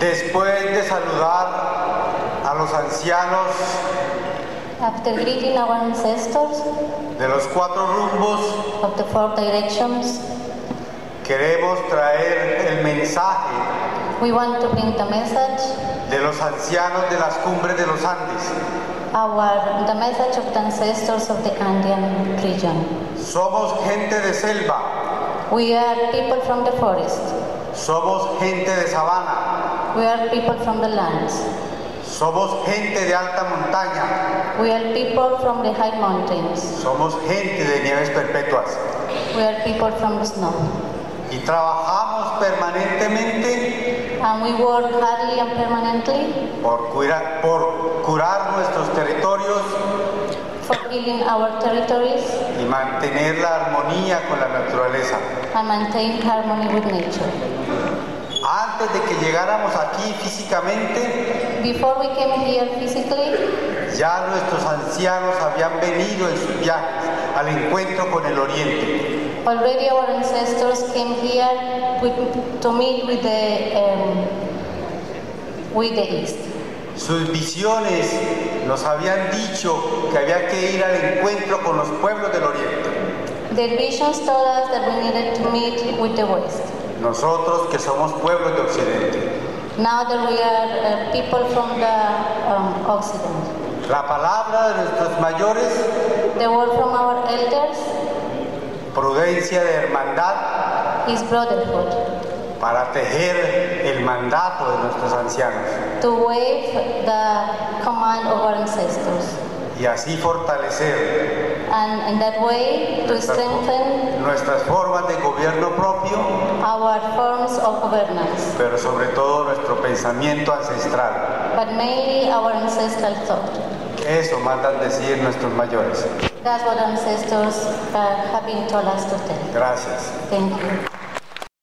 Después de saludar a los ancianos After greeting our ancestors de los cuatro rumbos, of the four directions, queremos traer el mensaje we want to bring the message, de los ancianos de las cumbres de los Andes. our the message of the ancestors of the Andean region. Somos gente de selva, We are people from the forest. somos gente de sabana, We are people from the lands. somos gente de alta montaña, We are people from the high mountains. somos gente de nieves perpetuas. We are people from the snow. Y trabajamos permanentemente And we work hardly and permanently por curar, por curar nuestros territorios for healing our territories y mantener la armonía con la naturaleza. and maintain harmony with nature. Antes de que llegáramos aquí físicamente, Before we came here physically, ya nuestros ancianos habían venido en sus viajes al encuentro con el oriente. already our ancestors came here with, to meet with the um, with the east. Sus visiones nos habían dicho que había que ir al encuentro con los pueblos del oriente. Their visions told us that we needed to meet with the west. Nosotros que somos pueblos de occidente. Now that we are uh, people from the um, Occident, La palabra de nuestros mayores, the word from our elders. Prudencia de hermandad. Is brotherhood. para tejer el mandato de nuestros ancianos. To wave the command of our ancestors, y así fortalecer and in that way to strengthen nuestras formas de gobierno propio, our forms of governance, pero sobre todo nuestro pensamiento ancestral. but mainly our ancestral thought. Eso mandan decir nuestros mayores. That's what ancestors uh, have been told us to tell. Gracias. Thank you.